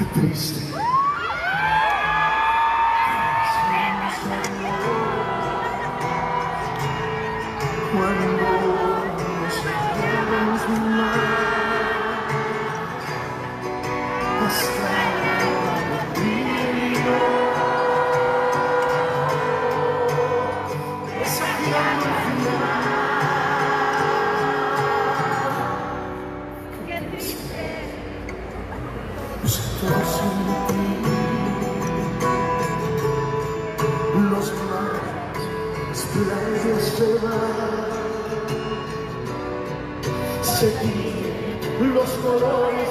qué triste. Cuando nos Estoy sin ti. Los mares. Seguir los colores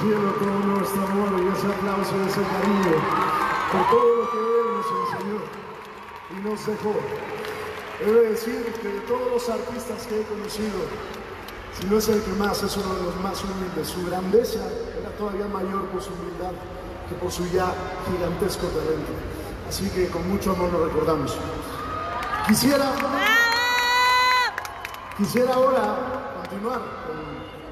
cielo todo nuestro amor y ese aplauso, ese cariño por todo lo que Él nos enseñó y nos dejó. He de decir que de todos los artistas que he conocido, si no es el que más, es uno de los más humildes. Su grandeza era todavía mayor por su humildad que por su ya gigantesco talento. Así que con mucho amor lo recordamos. Quisiera, quisiera ahora continuar con